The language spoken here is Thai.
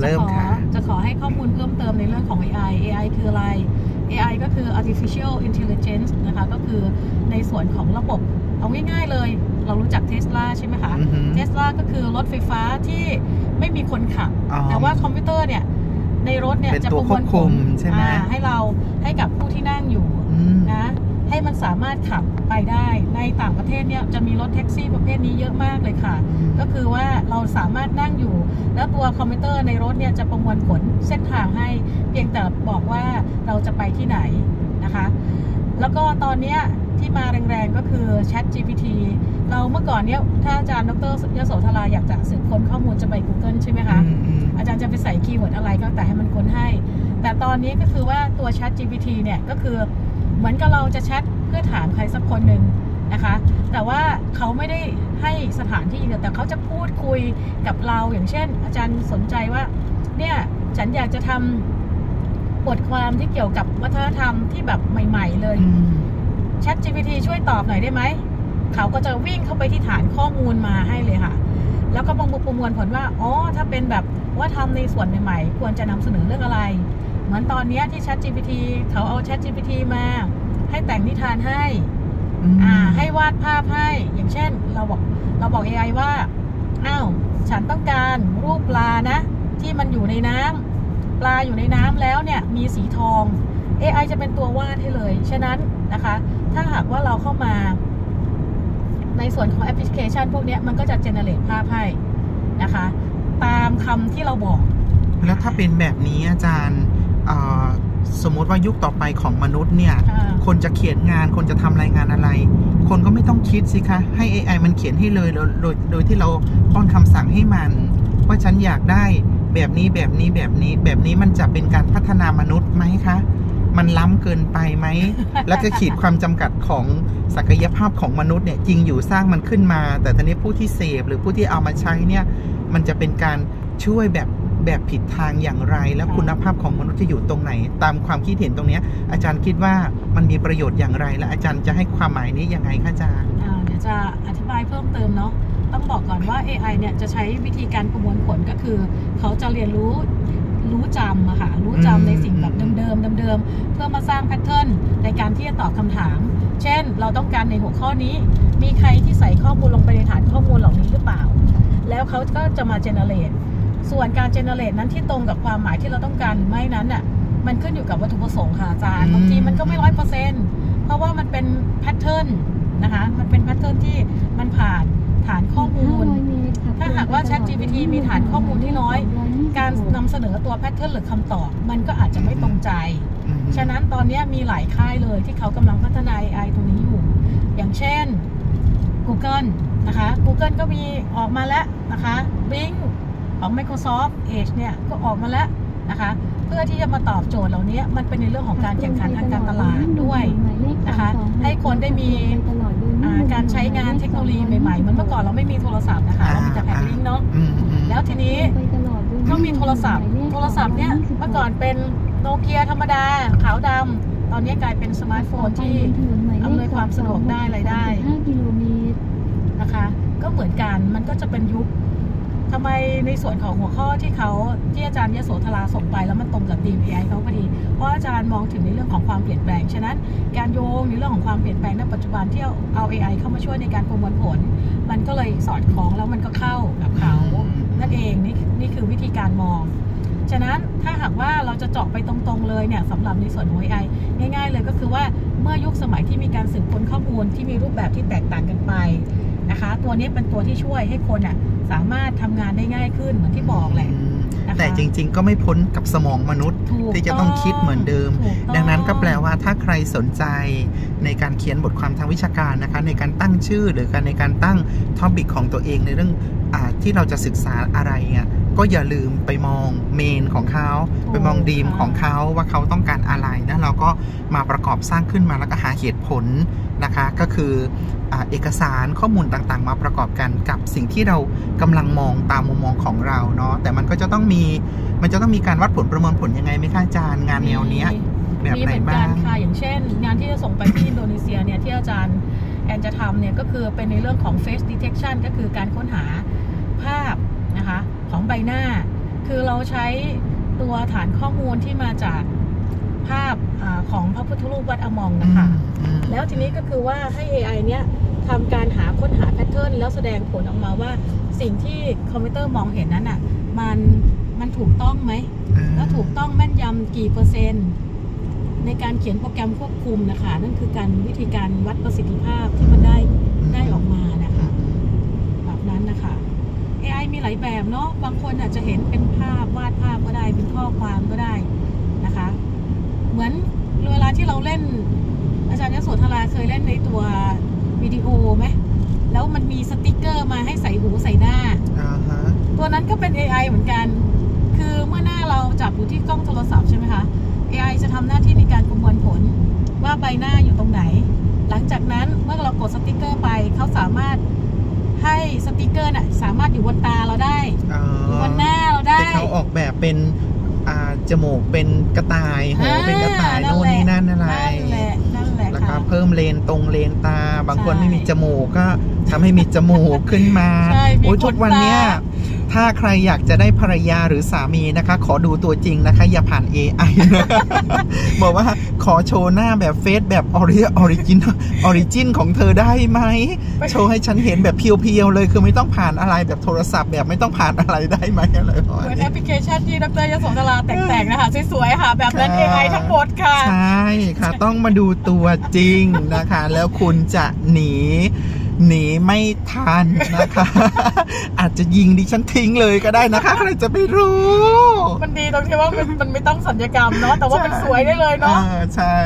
จะเริ่มขอค่ะจะขอให้ข้อมูลเพิ่มเติมในเรื่องของ AI AI คืออะไร AI ก็คือ artificial intelligence นะคะก็คือในส่วนของระบบ เอาง่ายๆเลย เรารู้จัก Tesla ใช่ไหมคะอือหือ Tesla ก็คือรถไฟฟ้าที่ไม่มีคนขับอ๋อแต่ว่าคอมพิวเตอร์เนี่ยในรถเนี่ยเป็นจะตัวประมคววลบผคุลมใช่ไหมอ่าให้เราให้กับผู้ที่นั่งอยู่อืมนะให้มันสามารถขับไปได้ในต่างประเทศเนี่ยจะมีรถแท็กซี่ ประเภทนี้เยอะมากเลยค่ะ ก็คือว่าเราสามารถนั่งอยู่ แล้วตัวคอมพิวเตอร์ในรถเนี่ยจะประมวลผลเส้นทางให้ เพียงแต่บอกว่าเราจะไปที่ไหนนะคะ แล้วก็ตอนเนี้ยที่มาแรงๆก็คือ Chat GPT เราเมื่อก่อนเนี้ยถ้าอาจารย์ดรยโสธราอยากจะสืบค้นข้อมูลจะไป Google ใช่ไหมคะอืมอืมอาจารย์จะไปใส่ keyword อะไรก็แต่ให้มันค้นให้ แต่ตอนนี้ก็คือว่าตัว Chat GPT เนี่ยก็คือเหมือนกับเราจะแชทเพื่อถามใครสักคนหนึ่ง นะคะ แต่ว่าเขาไม่ได้ให้สถานที่แต่เขาจะพูดคุยกับเราอย่างเช่น อาจารย์สนใจว่าเนี่ยฉันอยากจะทำบทความที่เกี่ยวกับวัฒนธรรมที่แบบใหม่ ๆ เลยอืม Chat GPT ช่วยตอบหน่อยได้ไหม เขาก็จะวิ่งเข้าไปที่ฐานข้อมูลมาให้เลยค่ะ แล้วก็ประมวลประมวลผลว่า อ๋อ ถ้าเป็นแบบว่าทำในส่วนใหม่ๆ ควรจะนำเสนอเรื่องอะไร เหมือนตอนเนี้ยที่ Chat GPT เขาเอา Chat GPT มา ให้แต่งนิทานให้ อืมอ่า ให้วาดภาพให้ อย่างเช่น เราบอกเราบอก AI ว่าอ้าวฉันต้องการรูปปลานะ ที่มันอยู่ในน้ำปลาอยู่ในน้ำแล้วเนี่ยมีสีทอง AI จะเป็นตัววาดให้เลย ฉะนั้นนะคะ ถ้าหากว่าเราเข้ามา ในส่วนของแอปพลิเคชัน พวกเนี้ยมันก็จะเจเนเรตภาพให้นะคะ ตามคำที่เราบอก แล้วถ้าเป็นแบบนี้อาจารย์เอ่อ สมมติว่ายุคต่อไปของมนุษย์เนี่ยอ่าคนจะเขียนงาน คนจะทำรายงานอะไร คนก็ไม่ต้องคิดสิคะ ให้ AI มันเขียนให้เลยโดยโดยโดยที่เราป้อนคำสั่งให้มัน ว่าฉันอยากได้แบบนี้แบบนี้แบบนี้ แบบนี้มันจะเป็นการพัฒนามนุษย์ไหมคะ มันล้ำเกินไปไหม แล้วก็ขีดความจำกัดของศักยภาพของมนุษย์เนี่ยจริงอยู่สร้างมันขึ้นมา แต่ทีนี้ผู้ที่เสพหรือผู้ที่เอามาใช้เนี่ย มันจะเป็นการช่วยแบบ แบบผิดทางอย่างไร และคุณภาพของมนุษย์จะอยู่ตรงไหน ตามความคิดเห็นตรงเนี้ยอาจารย์คิดว่ามันมีประโยชน์อย่างไร และอาจารย์จะให้ความหมายนี้ยังไงคะอาจารย์อ่าเดี๋ยวจะอธิบายเพิ่มเติมเนาะต้องบอกก่อนว่า AI เนี่ยจะใช้วิธีการประมวลผลก็คือ เขาจะเรียนรู้รู้จำอะค่ะรู้จำในสิ่งแบบเดิมๆเดิมๆเพื่อมาสร้างแพทเทิร์นในการที่จะตอบคำถาม เช่น เราต้องการในหัวข้อนี้ มีใครที่ใส่ข้อมูลลงไปในฐานข้อมูลเหล่านี้หรือเปล่า แล้วเขาก็จะมา generate ส่วนการ generate นั้นที่ตรงกับความหมายที่เราต้องการหรือไม่นั้นน่ะมันขึ้นอยู่กับวัตถุประสงค์ค่ะอาจารย์อืมบางทีมันก็ไม่ร้อยเปอร์เซ็นต์เพราะว่ามันเป็น pattern นะคะมันเป็น pattern ที่มันผ่านฐานข้อมูล ถ้าหากว่า ChatGPT มีฐานข้อมูลที่น้อย การนำเสนอตัว pattern หรือคำตอบ มันก็อาจจะไม่ตรงใจอืมฉะนั้นตอนนี้มีหลายค่ายเลยที่เขากำลังพัฒนา AI ตัวนี้อยู่ อย่างเช่น Google นะคะ Google ก็มีออกมาแล้วนะคะ Bing ของ Microsoft Edge เนี่ยก็ออกมาแล้วนะคะ เพื่อที่จะมาตอบโจทย์เหล่านี้มันเป็นในเรื่องของการแข่งขันทางการตลาดด้วยนะคะให้คนได้มีอ่าการใช้งานเทคโนโลยีใหม่ๆเหมือนเมื่อก่อนเราไม่มีโทรศัพท์นะคะเรามีแต่แพ็คลิงก์เนาะอืมอืมแล้วทีนี้ก็มีโทรศัพท์ โทรศัพท์เนี่ยเมื่อก่อนเป็นโนเกียธรรมดาขาวดำตอนนี้กลายเป็นสมาร์ทโฟนที่อำนวยความสะดวกได้รายได้5กิโลเมตรนะคะ ก็เหมือนกันมันก็จะเป็นยุค ทำไมในส่วนของหัวข้อที่เขาที่อาจารย์ยโสธราส่งไป แล้วมันตรงกับทีม AI เขาพอดี เพราะอาจารย์มองถึงในเรื่องของความเปลี่ยนแปลง ฉะนั้น การโยงในเรื่องของความเปลี่ยนแปลงในปัจจุบันที่เอาเอา AI เข้ามาช่วยในการประมวลผล มันก็เลยสอดคล้องแล้วมันก็เข้ากับเขา นั่นเองนี่นี่คือวิธีการมอง ฉะนั้นถ้าหากว่าเราจะเจาะไปตรงๆเลยเนี่ยสำหรับในส่วนของ AI ง่าย ๆ เลยก็คือว่าเมื่อยุคสมัยที่มีการสืบค้นข้อมูลที่มีรูปแบบที่แตกต่างกันไป นะคะ ตัวนี้เป็นตัวที่ช่วยให้คนอะสามารถทำงานได้ง่ายขึ้นเหมือนที่บอกแหละอืมนะคะแต่จริงๆ ก็ไม่พ้นกับสมองมนุษย์ถูกที่จะต้องคิดเหมือนเดิมถูกต้องดังนั้นก็แปลว่าถ้าใครสนใจในการเขียนบทความทางวิชาการนะคะ ในการตั้งชื่อหรือการในการตั้งท็อปิกของตัวเองในเรื่องอาที่เราจะศึกษาอะไรอะ ก็อย่าลืมไปมองเมนของเขาถูกไปมองดีมค่ะของเขาว่าเขาต้องการอะไรแล้วเราก็มาประกอบสร้างขึ้นมาแล้วก็หาเหตุผลนะคะ ก็คืออาเอกสารข้อมูลต่างๆ มาประกอบกันกับสิ่งที่เรากำลังมองตามมุมมองของเราเนาะแต่มันก็จะต้องมีมันจะต้องมีการวัดผลประเมินผลยังไงไหมคะอาจารย์งานแนวเนี้ยแบบมีไหนเหมือนบ้ากันงค่ะอย่างเช่น งานที่จะส่งไปที่อินโดนีเซียเนี่ยที่อาจารย์แอนจะทำเนี่ยก็คือเป็นในเรื่องของ face detection ก็คือการค้นหาภาพ นะคะของใบหน้าคืคือเราใช้ตัวฐานข้อมูลที่มาจากภาพอาของพระพุทธรูปวัดอมองนะคะอืมแล้วทีนี้ก็คือว่าให้ AI เนี้ยทำการหาค้นหา pattern แล้วแสดงผลออกมาว่าสิ่งที่คอมพิวเตอร์มองเห็นนั้นอะมันมันถูกต้องไหม แล้วถูกต้องแม่นยำกี่เปอร์เซ็นต์ในการเขียนโปรแกรมควบคุมนะคะ นั่นคือการวิธีการวัดประสิทธิภาพที่มันได้ได้ออกมานะคะ แบบนั้นนะคะ AI มีหลายแบบเนาะบางคนอาจจะเห็นเป็นภาพวาดภาพก็ได้เป็นข้อความก็ได้นะคะ เหมือนเวลาที่เราเล่น อาจารย์ยโสธราเคยเล่นในตัววิดีโอไหมแล้วมันมีสติกเกอร์มาให้ใส่หูใส่หน้าอ่าฮะตัวนั้นก็เป็น AI เหมือนกัน คือเมื่อหน้าเราจับอยู่ที่กล้องโทรศัพท์ใช่ไหมคะ AI จะทำหน้าที่ในการประมวลผลว่าใบหน้าอยู่ตรงไหน หลังจากนั้นเมื่อเรากดสติกเกอร์ไปเขาสามารถ ให้สติกเกอร์น่ะสามารถอยู่บนตาเราได้อ๋ออยู่บนหน้าเราได้แต่เขาออกแบบเป็นอ่าจมูกเป็นกระต่ายหูอ่าเป็นกระต่ายนั่นโน่นแหละ นี่นั่นอะไร นั่นแหละนั่นแหละแล้วก็ค่ะ เพิ่มเลนส์ตรงเลนส์ตา บางคนใช่ไม่มีจมูกก็ทำให้มีจมูก ขึ้นมาใช่มีโอ้ยทุกวันเนี้ยขนตถ้าใครอยากจะได้ภรรยาหรือสามีนะคะ ขอดูตัวจริงนะคะ อย่าผ่าน AI นะ บอกว่า ขอโชว์หน้าแบบ face แบบ ori origin origin ของเธอได้ไหม โชว์ให้ฉันเห็นแบบ pure ๆเลย คือไม่ต้องผ่านอะไรแบบโทรศัพท์แบบไม่ต้องผ่านอะไรได้ไหมอะไรประมาณเหมือนนี้แอปพลิเคชันที่ดรยโสธราแต่งๆนะคะสวยๆค่ะ แบบนั้นค่ะ AI ทั้งหมดค่ะ ใช่ค่ะ ต้องมาดูตัวจริงนะคะ แล้วคุณจะหนี หนีไม่ทันนะคะ อาจจะยิงดิฉันทิ้งเลยก็ได้นะคะใครจะไปรู้ มันดีตรงที่ว่ามันมันไม่ต้องสัญญกรรมเนาะแต่ว่ามันสวยได้เลยเนาะ อ่ใช่